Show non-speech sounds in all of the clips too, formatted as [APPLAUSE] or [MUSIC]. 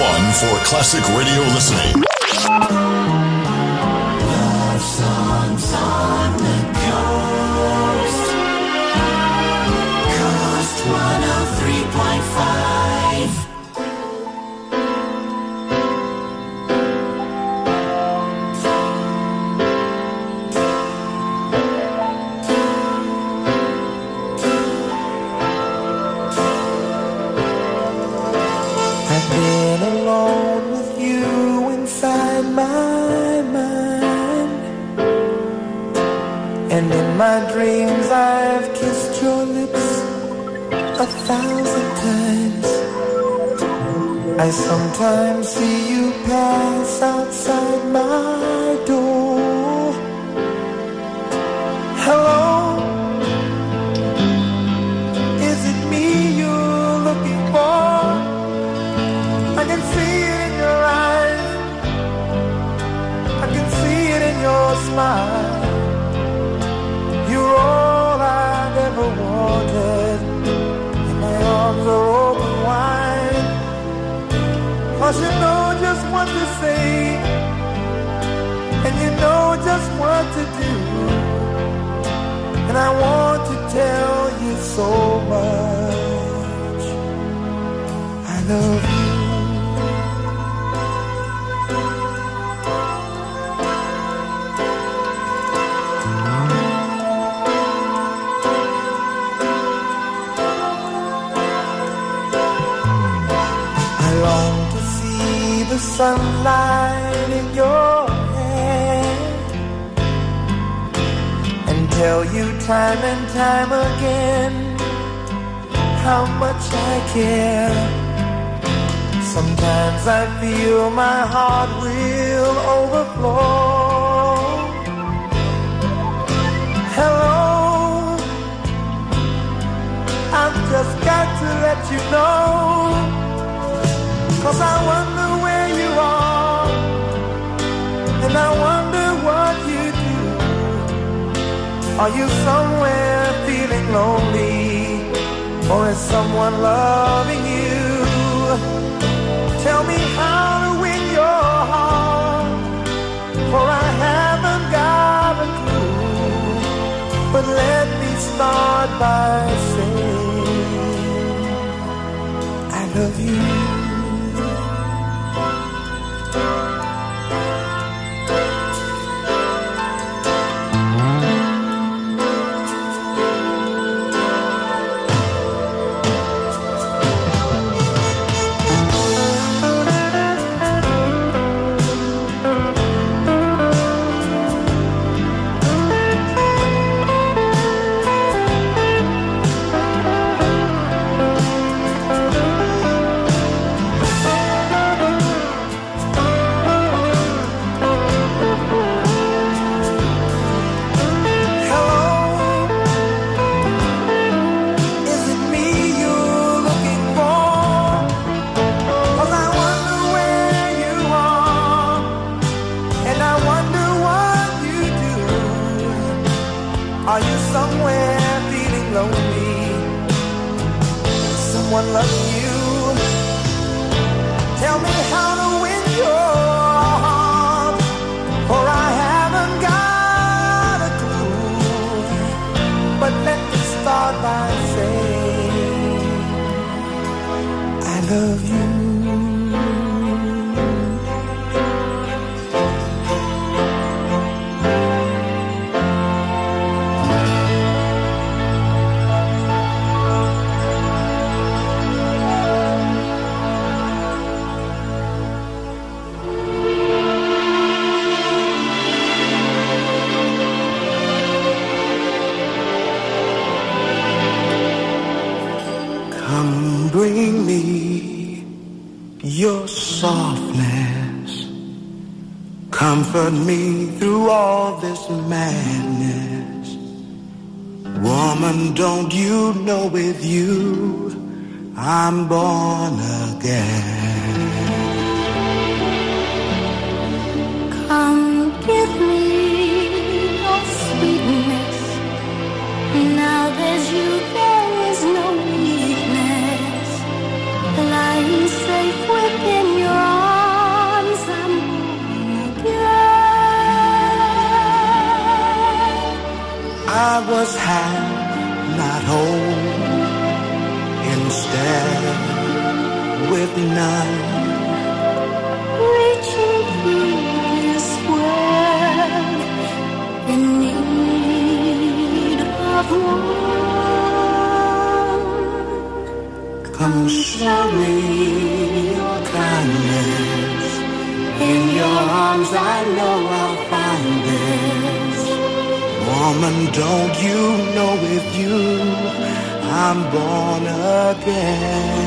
one for classic radio listening. My dreams, I've kissed your lips a thousand times. I sometimes see you pass outside my door. Hello, is it me you're looking for? I can see it in your eyes. I can see it in your smile. Arms are open wide. Cause you know just what to say. And you know just what to do. And I want to tell you so much. I love you. The sunlight in your hair and tell you time and time again how much I care. Sometimes I feel my heart will overflow. Hello, I've just got to let you know. Cause I wonder and I wonder what you do. Are you somewhere feeling lonely, or is someone loving you? Tell me how to win your heart, for I haven't got a clue. But let me start by saying, I love you. Me through all this madness. Woman, don't you know with you I'm born again? Was half, not whole. Instead, with none. Reaching this in need of one. Come show me your kindness. In your arms, I know I'll. Woman, don't you know with you, I'm born again.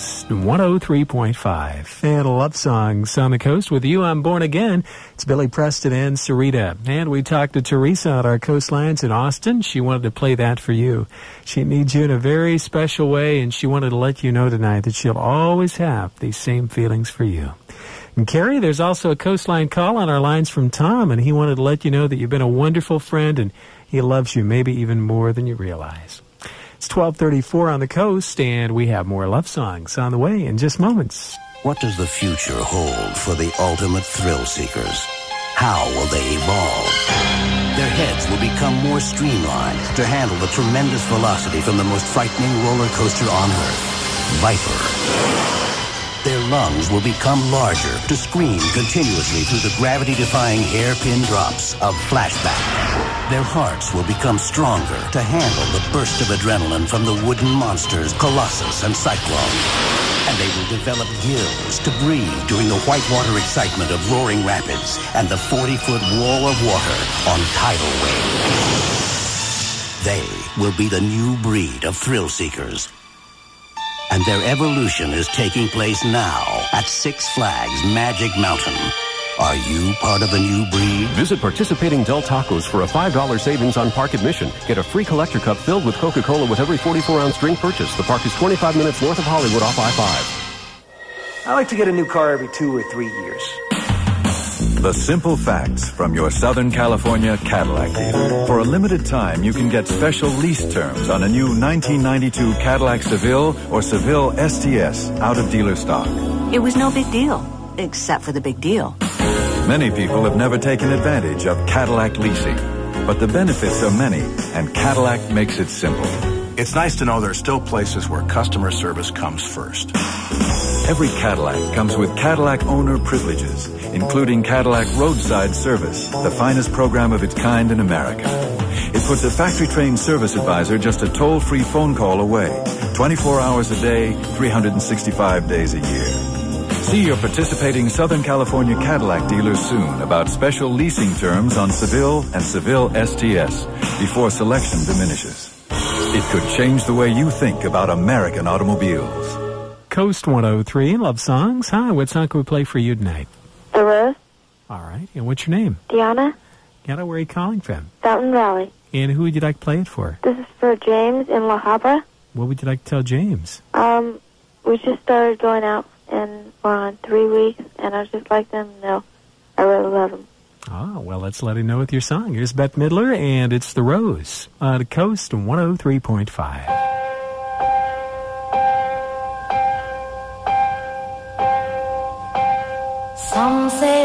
Coast 103.5. And a love songs on the coast with you. I'm born again. It's Billy Preston and Syreeta. And we talked to Teresa at our coastlines in Austin. She wanted to play that for you. She needs you in a very special way, and she wanted to let you know tonight that she'll always have these same feelings for you. And Carrie, there's also a coastline call on our lines from Tom, and he wanted to let you know that you've been a wonderful friend and he loves you maybe even more than you realize. It's 1234 on the coast, and we have more love songs on the way in just moments. What does the future hold for the ultimate thrill seekers? How will they evolve? Their heads will become more streamlined to handle the tremendous velocity from the most frightening roller coaster on Earth, Viper. Their lungs will become larger to scream continuously through the gravity-defying hairpin drops of flashback. Their hearts will become stronger to handle the burst of adrenaline from the wooden monsters Colossus and Cyclone. And they will develop gills to breathe during the whitewater excitement of roaring rapids and the 40-foot wall of water on tidal waves. They will be the new breed of thrill seekers. And their evolution is taking place now at Six Flags Magic Mountain. Are you part of the new breed? Visit participating Del Tacos for a $5 savings on park admission. Get a free collector cup filled with Coca-Cola with every 44-ounce drink purchase. The park is 25 minutes north of Hollywood off I-5. I like to get a new car every two or three years. The simple facts from your Southern California Cadillac dealer. For a limited time, you can get special lease terms on a new 1992 Cadillac Seville or Seville STS out of dealer stock. It was no big deal, except for the big deal. Many people have never taken advantage of Cadillac leasing, but the benefits are many, and Cadillac makes it simple. It's nice to know there are still places where customer service comes first. Every Cadillac comes with Cadillac owner privileges, including Cadillac roadside service, the finest program of its kind in America. It puts a factory trained service advisor just a toll free phone call away, 24 hours a day, 365 days a year. See your participating Southern California Cadillac dealer soon about special leasing terms on Seville and Seville STS before selection diminishes. It could change the way you think about American automobiles. Coast 103, Love Songs. Hi, what song can we play for you tonight? The Rose, All right, and what's your name? Deanna, Deanna, where are you calling from? Fountain Valley. And who would you like to play it for? This is for James in La Habra. What would you like to tell James? Um, we just started going out and we're on three weeks, and I just like them to know I really love them. Ah, well, let's let him know with your song. Here's Bette Midler, and it's The Rose on the Coast 103.5. Some say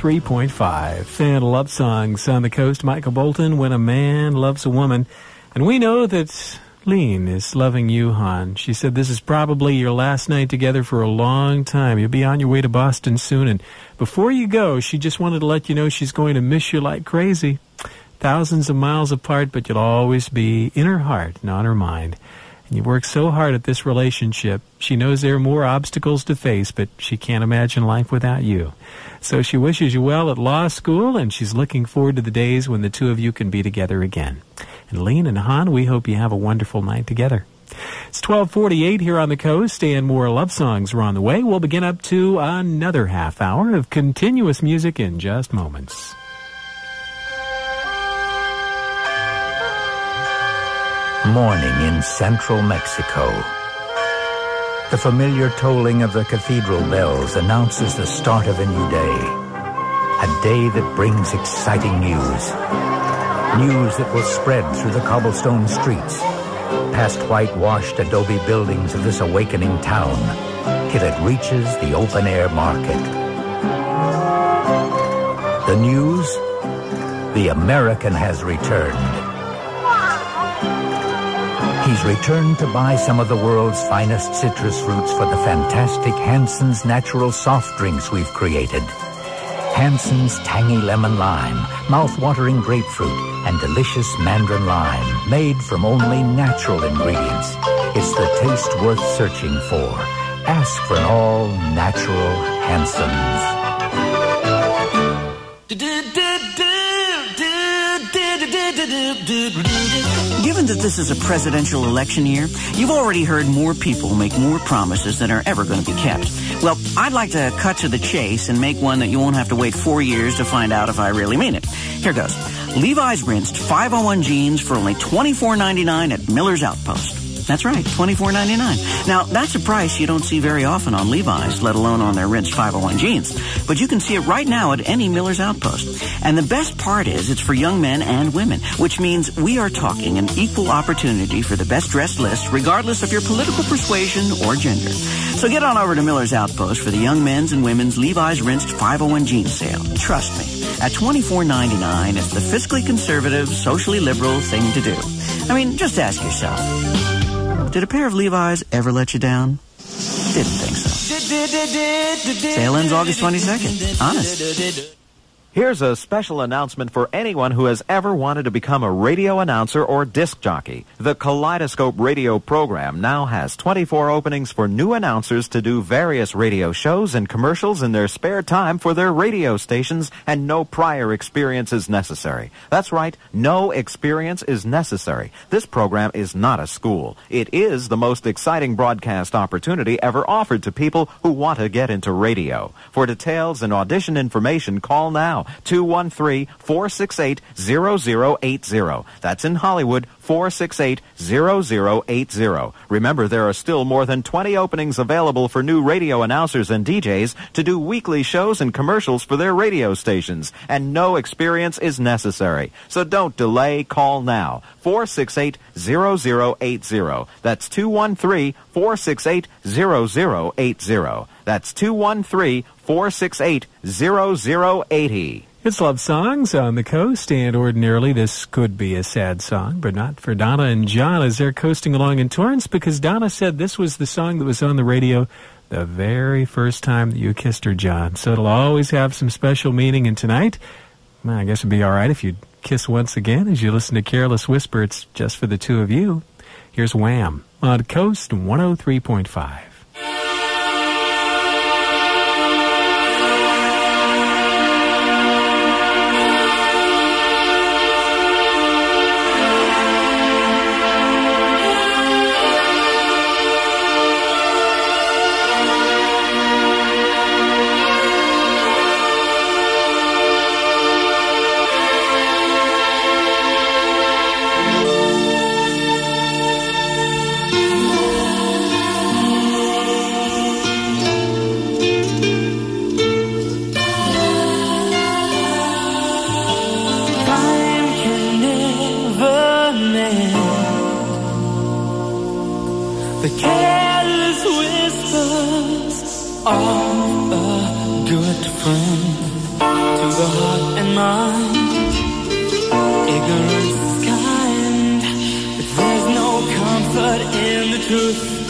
103.5. Fan love songs on the coast. Michael Bolton, When a Man Loves a Woman. And we know that Lean is loving you, Han. She said this is probably your last night together for a long time. You'll be on your way to Boston soon. And before you go, she just wanted to let you know she's going to miss you like crazy. Thousands of miles apart, but you'll always be in her heart and on her mind. And you work so hard at this relationship. She knows there are more obstacles to face, but she can't imagine life without you. So she wishes you well at law school, and she's looking forward to the days when the two of you can be together again. And Lean and Han, we hope you have a wonderful night together. It's 1248 here on the coast, and more love songs are on the way. We'll begin up to another half hour of continuous music in just moments. Morning in central Mexico. The familiar tolling of the cathedral bells announces the start of a new day. A day that brings exciting news. News that will spread through the cobblestone streets, past whitewashed adobe buildings of this awakening town, till it reaches the open air market. The news? The American has returned. He's returned to buy some of the world's finest citrus fruits for the fantastic Hansen's natural soft drinks we've created. Hansen's tangy lemon lime, mouth-watering grapefruit, and delicious mandarin lime, made from only natural ingredients. It's the taste worth searching for, Ask for an all-natural Hansen's. This is a presidential election year, you've already heard more people make more promises than are ever going to be kept. Well, I'd like to cut to the chase and make one that you won't have to wait four years to find out if I really mean it. Here goes. Levi's rinsed 501 jeans for only $24.99 at Miller's Outpost. That's right, $24.99. Now, that's a price you don't see very often on Levi's, let alone on their rinsed 501 jeans. But you can see it right now at any Miller's Outpost. And the best part is it's for young men and women, which means we are talking an equal opportunity for the best dressed list, regardless of your political persuasion or gender. So get on over to Miller's Outpost for the young men's and women's Levi's rinsed 501 jeans sale. Trust me, at $24.99, it's the fiscally conservative, socially liberal thing to do. I mean, just ask yourself. Did a pair of Levi's ever let you down? Didn't think so. Sale ends August 22nd. Honest. Here's a special announcement for anyone who has ever wanted to become a radio announcer or disc jockey. The Kaleidoscope radio program now has 24 openings for new announcers to do various radio shows and commercials in their spare time for their radio stations, and no prior experience is necessary. That's right, no experience is necessary. This program is not a school. It is the most exciting broadcast opportunity ever offered to people who want to get into radio. For details and audition information, call now 213-468-0080. That's in Hollywood, 468-0080. Remember, there are still more than 20 openings available for new radio announcers and DJs to do weekly shows and commercials for their radio stations, and no experience is necessary. So don't delay, call now. 468-0080. That's 213-468-0080. That's 213-468-0080. It's Love Songs on the coast, and ordinarily this could be a sad song, but not for Donna and John as they're coasting along in Torrance because Donna said this was the song that was on the radio the very first time that you kissed her, John. So it'll always have some special meaning, and tonight, well, I guess it'd be all right if you'd kiss once again as you listen to Careless Whisper. It's just for the two of you. Here's Wham on Coast 103.5. truth.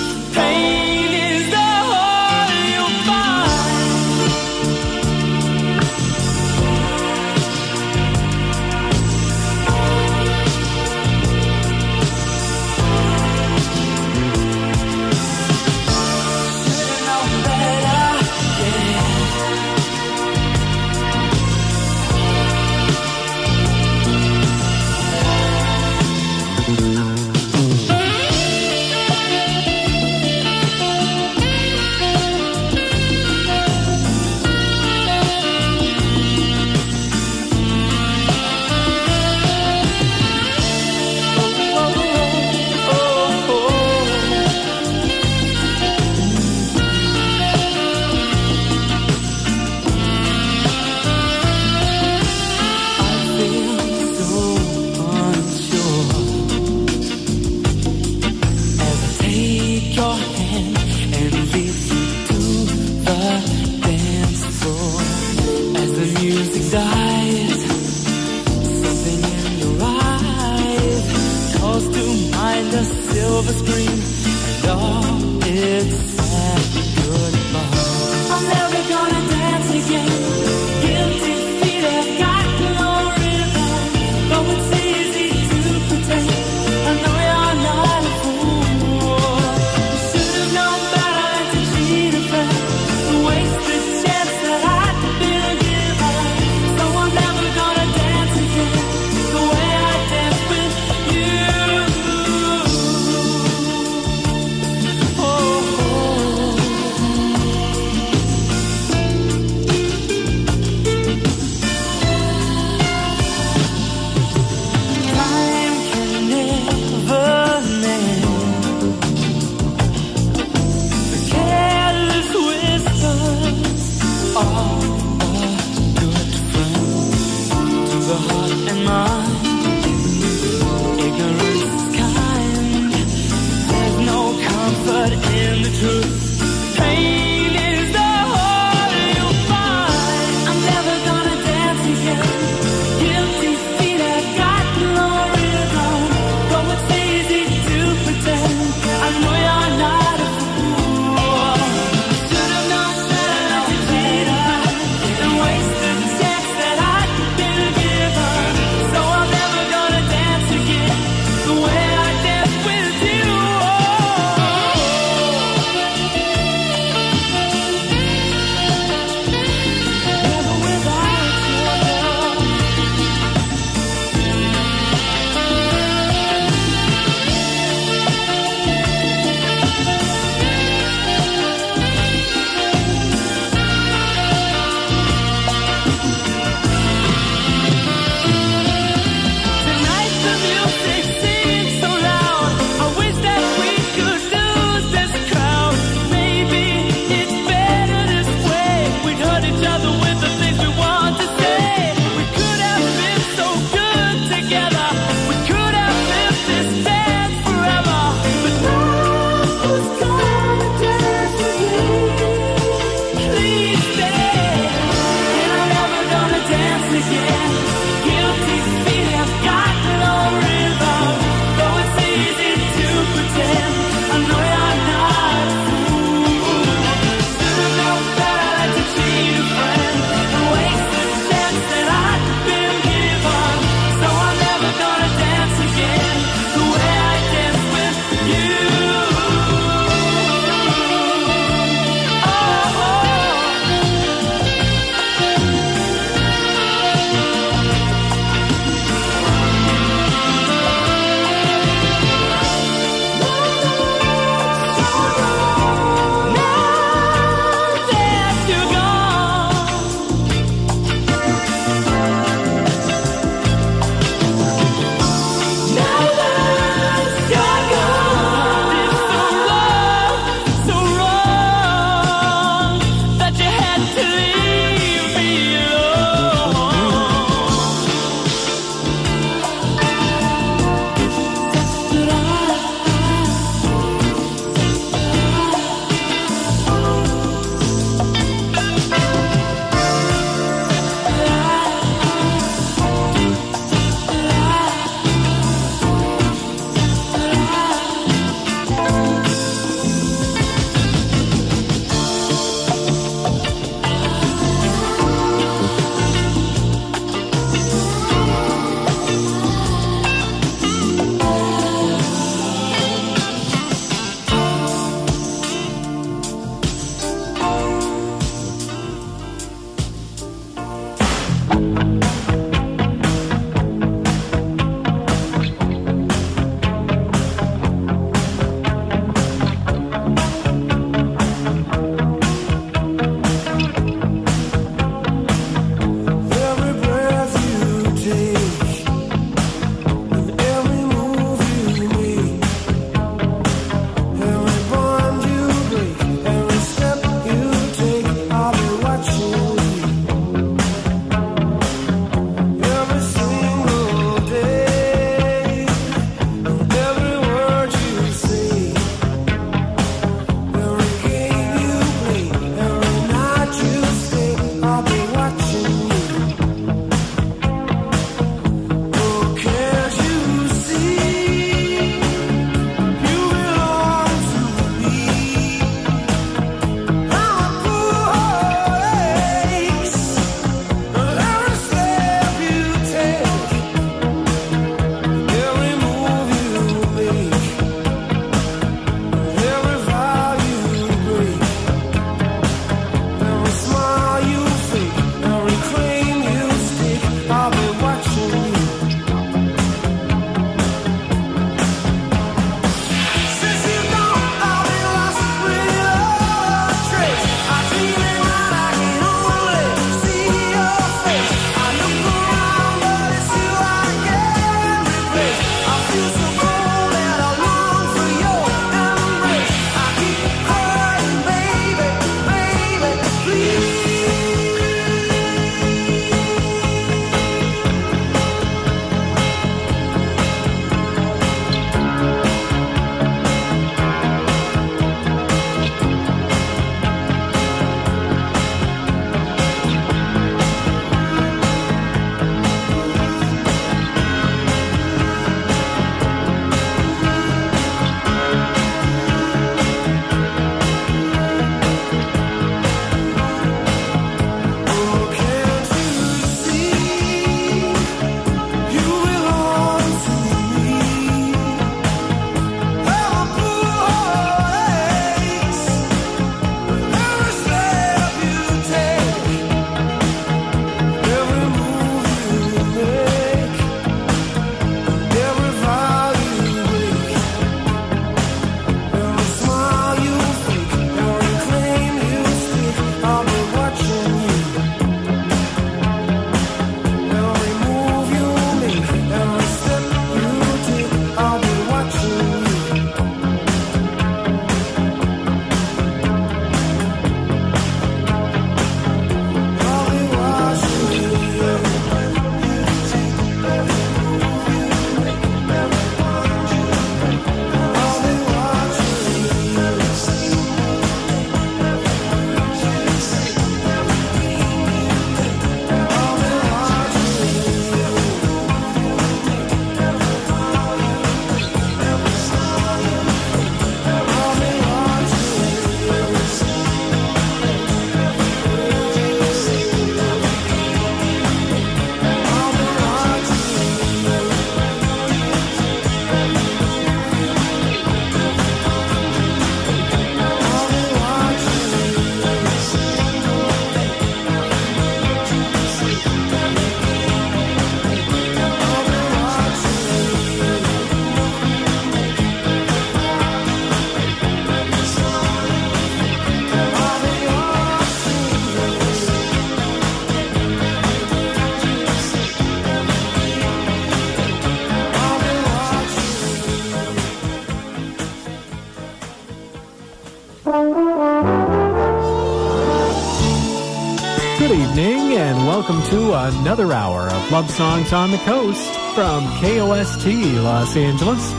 Good evening, and welcome to another hour of Love Songs on the Coast from KOST Los Angeles.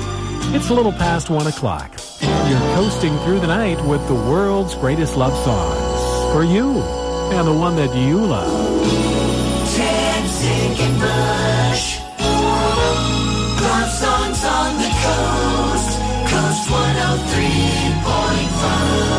It's a little past one o'clock. You're coasting through the night with the world's greatest love songs for you and the one that you love. And Bush. Love songs on the coast. Coast 103.5.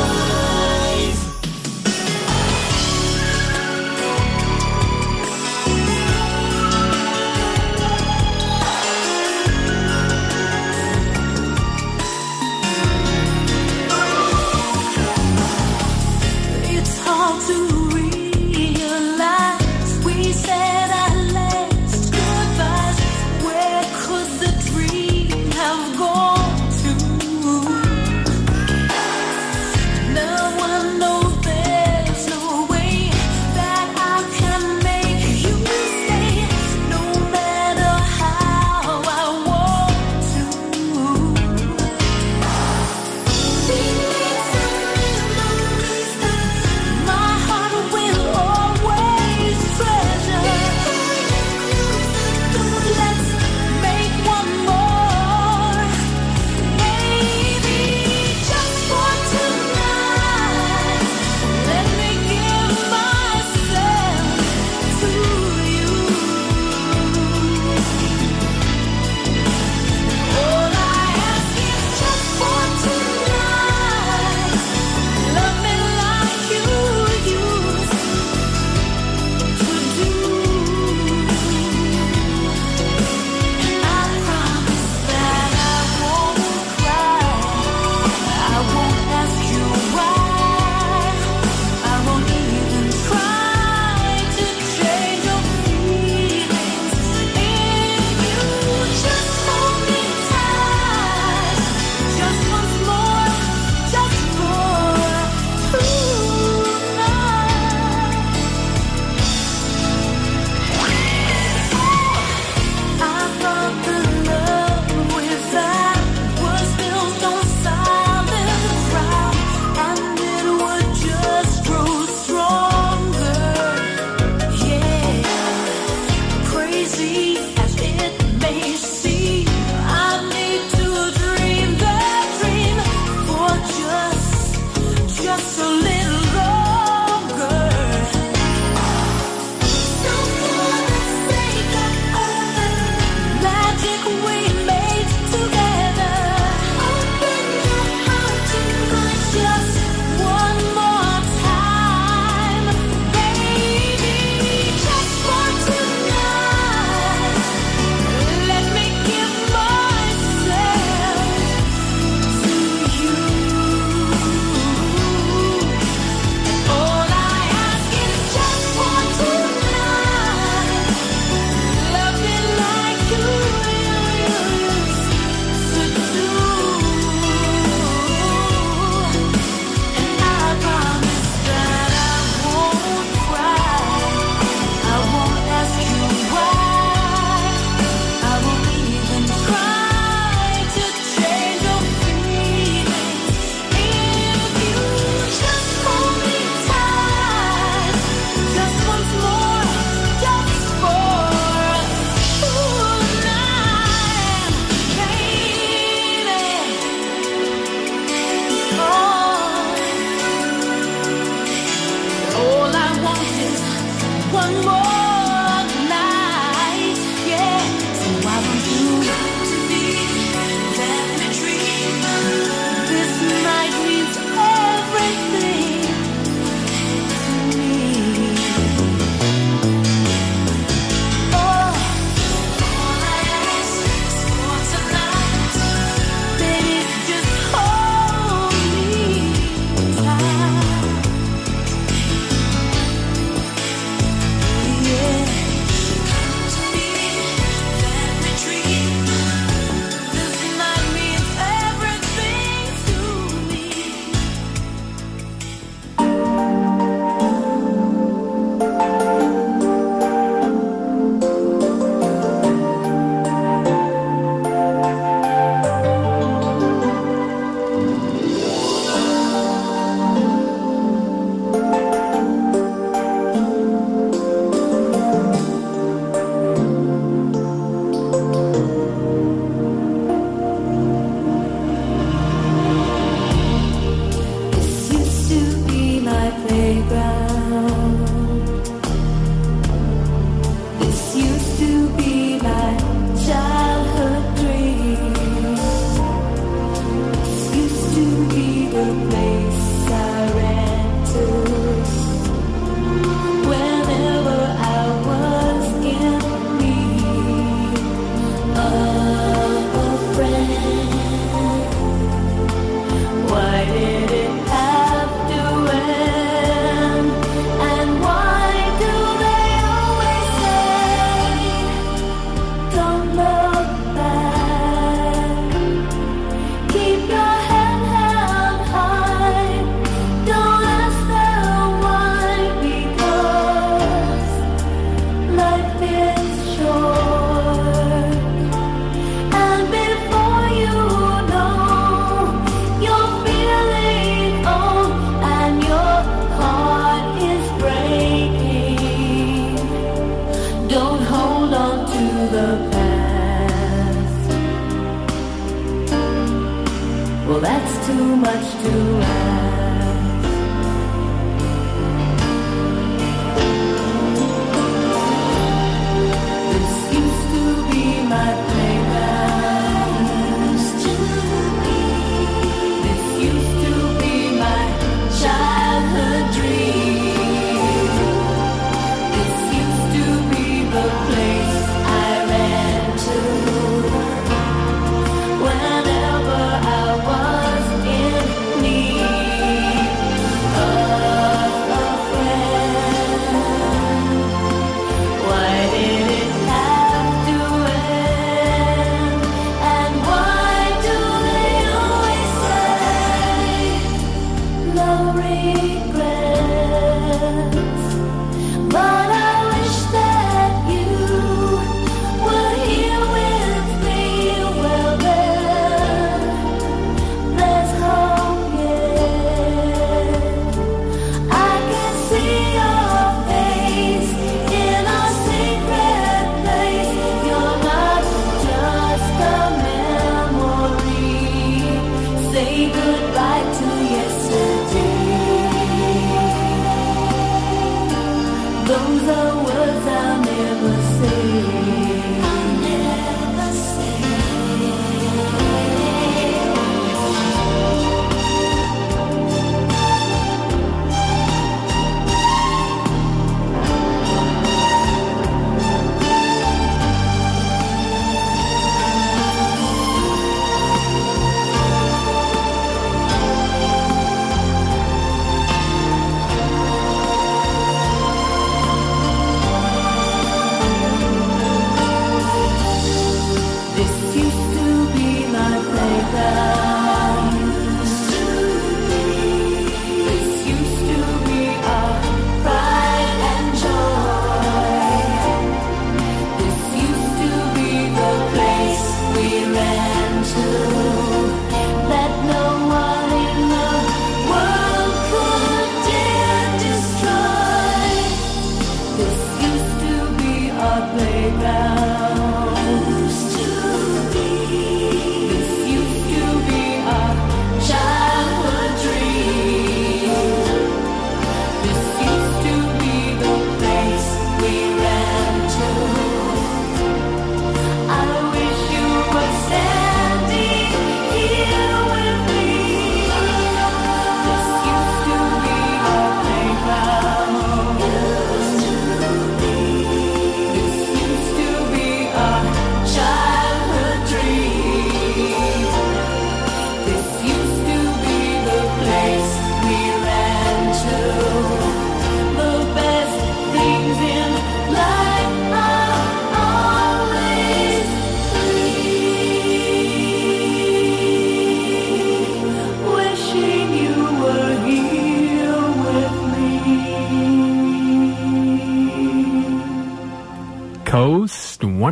goodbye to.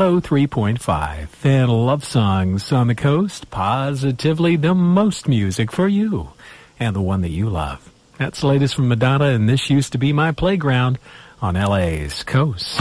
103.5 and love songs on the coast. Positively the most music for you and the one that you love. That's the latest from Madonna and this used to be my playground on LA's coast.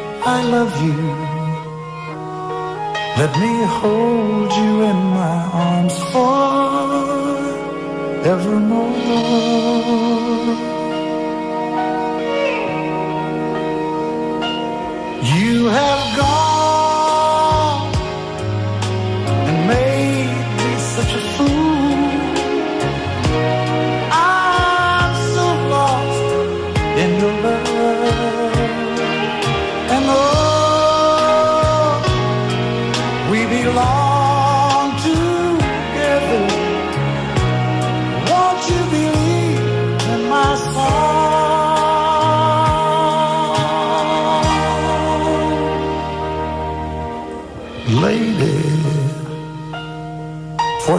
I love you. Let me hold you in my arms forevermore. You have gone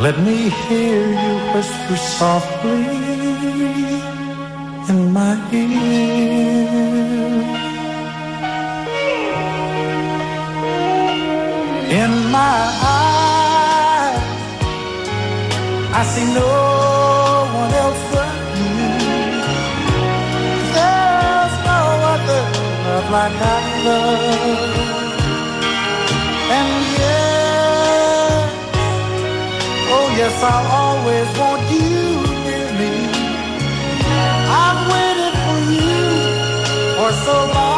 Let me hear you whisper softly in my ear. In my eyes, I see no one else but you. There's no other love like I love. Yes, I'll always want you near me. I've waited for you for so long.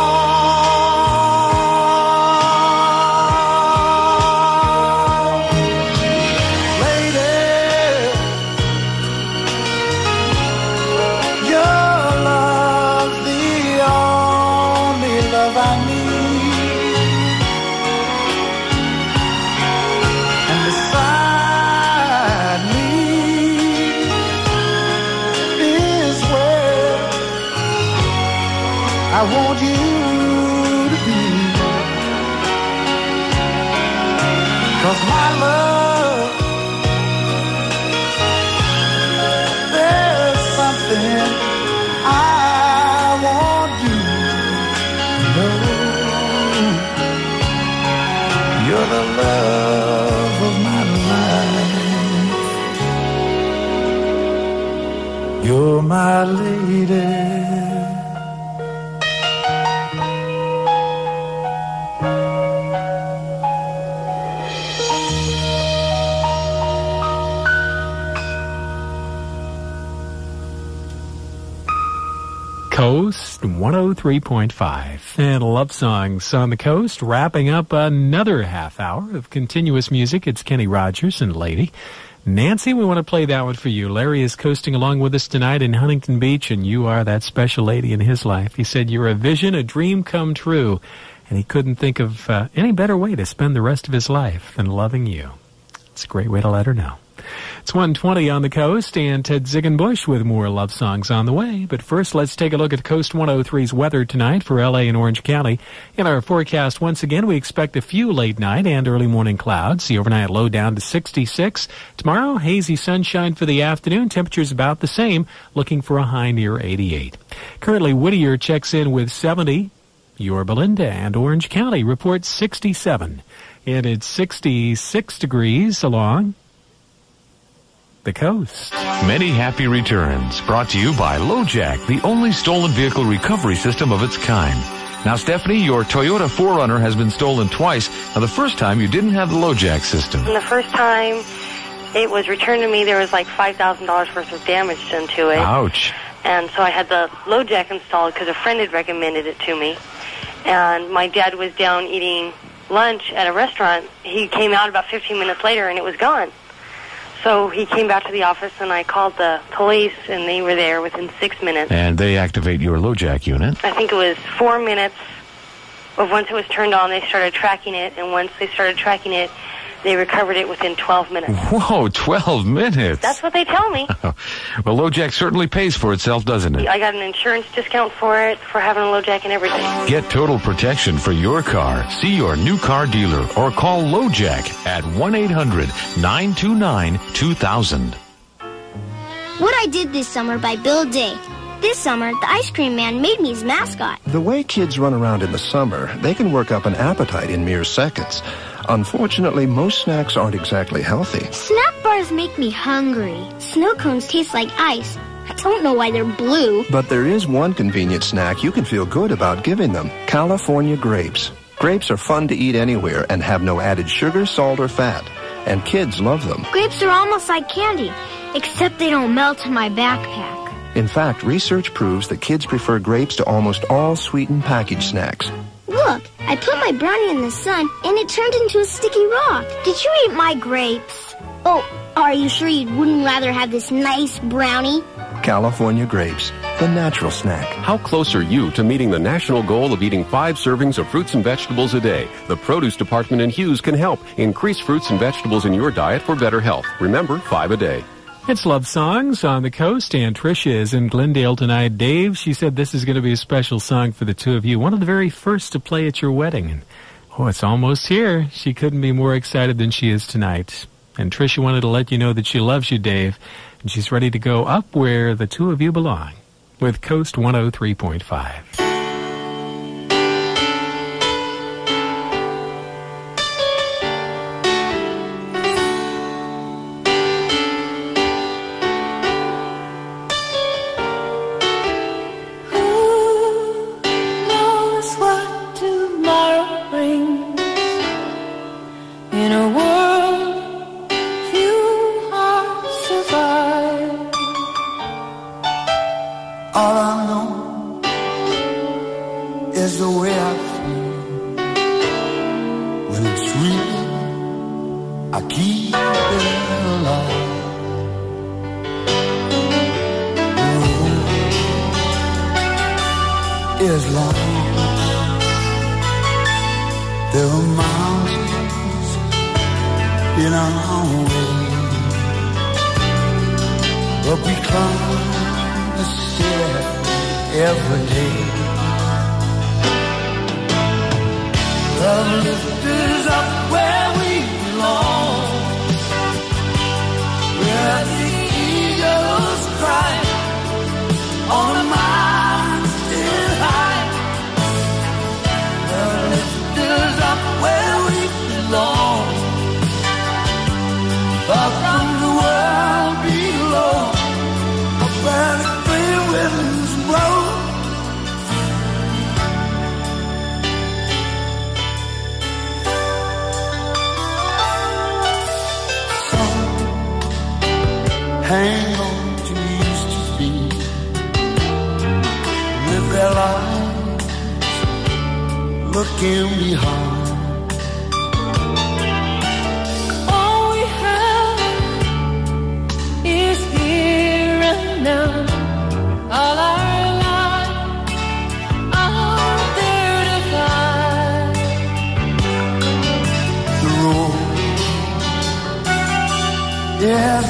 My lady. Coast 103.5 and love songs on the coast, wrapping up another half hour of continuous music. It's Kenny Rogers and Lady. Nancy, we want to play that one for you. Larry is coasting along with us tonight in Huntington Beach, and you are that special lady in his life. He said you're a vision, a dream come true, and he couldn't think of uh, any better way to spend the rest of his life than loving you. It's a great way to let her know. It's 120 on the coast, and Ted Ziegenbush with more love songs on the way. But first, let's take a look at Coast 103's weather tonight for LA and Orange County. In our forecast, once again, we expect a few late night and early morning clouds. The overnight low down to 66. Tomorrow, hazy sunshine for the afternoon. Temperatures about the same, looking for a high near 88. Currently, Whittier checks in with 70. Yorba Linda and Orange County report 67. And it's 66 degrees along the coast. Many happy returns brought to you by LoJack, the only stolen vehicle recovery system of its kind. Now, Stephanie, your Toyota 4Runner has been stolen twice. Now, the first time you didn't have the LoJack system. And the first time it was returned to me, there was like $5,000 worth of damage done to it. Ouch. And so I had the LoJack installed because a friend had recommended it to me. and my dad was down eating lunch at a restaurant. He came out about 15 minutes later, and it was gone. So he came back to the office, and I called the police, and they were there within six minutes. And they activate your LoJack unit. I think it was four minutes of once it was turned on, they started tracking it, and once they started tracking it, they recovered it within 12 minutes. Whoa, 12 minutes. That's what they tell me. [LAUGHS] well, LoJack certainly pays for itself, doesn't it? I got an insurance discount for it, for having a LoJack and everything. Get total protection for your car. See your new car dealer or call LoJack at 1-800-929-2000. What I Did This Summer by Bill Day. This summer, the ice cream man made me his mascot. The way kids run around in the summer, they can work up an appetite in mere seconds. Unfortunately, most snacks aren't exactly healthy. Snack bars make me hungry. Snow cones taste like ice. I don't know why they're blue. But there is one convenient snack you can feel good about giving them California grapes. Grapes are fun to eat anywhere and have no added sugar, salt, or fat. And kids love them. Grapes are almost like candy, except they don't melt in my backpack. In fact, research proves that kids prefer grapes to almost all sweetened packaged snacks. Look, I put my brownie in the sun and it turned into a sticky rock. Did you eat my grapes? Oh, are you sure you wouldn't rather have this nice brownie? California grapes, the natural snack. How close are you to meeting the national goal of eating five servings of fruits and vegetables a day? The Produce Department in Hughes can help. Increase fruits and vegetables in your diet for better health. Remember, five a day. It's Love Songs on the coast, and Tricia is in Glendale tonight. Dave, she said this is going to be a special song for the two of you, one of the very first to play at your wedding. And oh, it's almost here. She couldn't be more excited than she is tonight. And Tricia wanted to let you know that she loves you, Dave, and she's ready to go up where the two of you belong with Coast 103.5. It's real, I keep it alive. The road is long. There are mountains in our way. But we climb a stair every day. Love lift us up where we belong. Where the eagles cry on mountain hang on to used to be. Live their lives looking behind. All we have is here and now. All our there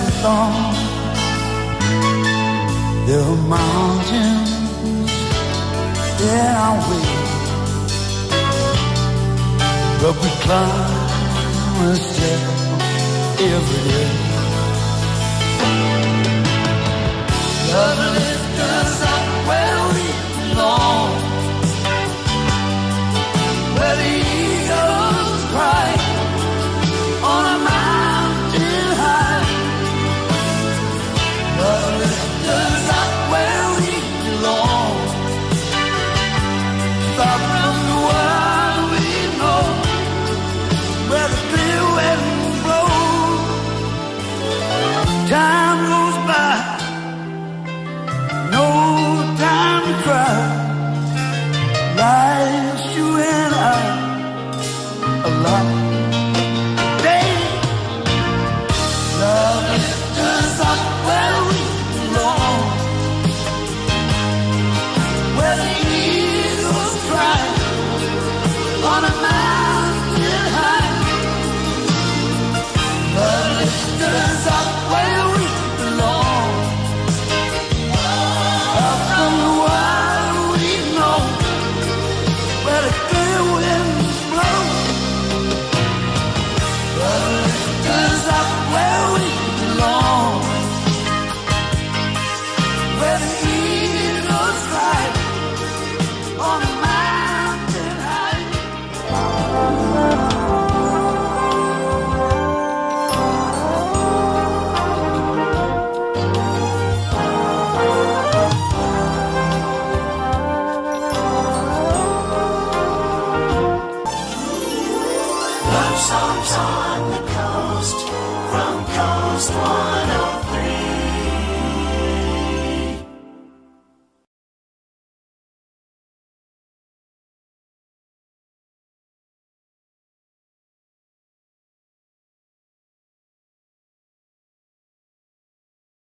mountains in our way. But we climb a step every day. Love